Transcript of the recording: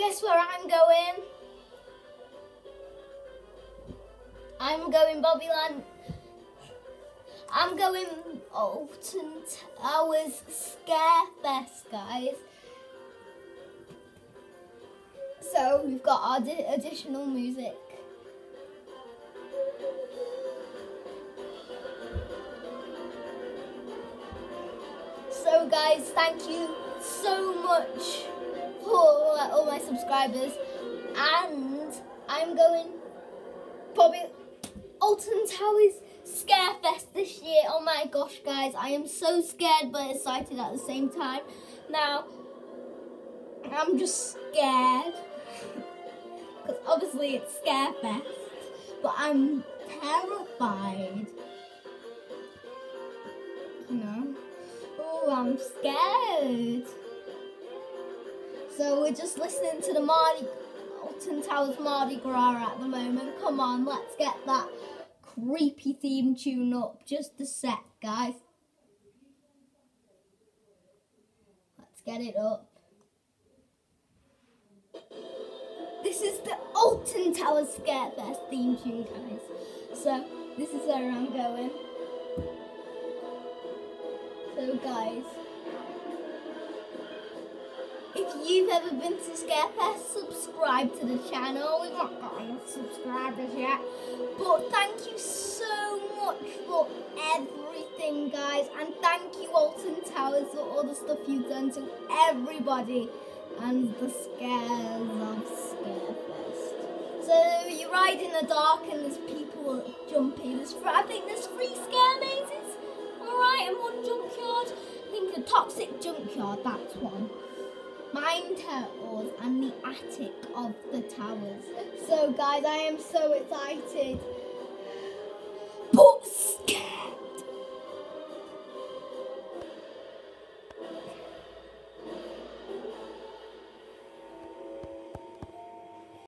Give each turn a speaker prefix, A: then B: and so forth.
A: Guess where I'm going? I'm going Bobbyland. I'm going Alton Towers Scarefest, guys. So we've got our additional music. So guys, thank you so much for all my subscribers. And I'm going probably Alton Towers Scare Fest this year. Oh my gosh, guys, I am so scared but excited at the same time. Now, I'm just scared because obviously it's Scare Fest but I'm terrified. I'm scared. So we're just listening to the Mardi Alton Towers Mardi Gras at the moment. Come on, let's get that creepy theme tune up. Just a sec, guys. Let's get it up. This is the Alton Towers Scarefest theme tune, guys. So, this is where I'm going. So, guys, if you've ever been to Scarefest, subscribe to the channel. We've not got any subscribers yet. But thank you so much for everything, guys. And thank you, Alton Towers, for all the stuff you've done to everybody and the scares of Scarefest. So you ride in the dark and there's people jumping. There's, I think there's three scare mazes. Alright, and one junkyard. I think the toxic junkyard, that's one. Mine turtles and the attic of the towers. So guys, I am so excited.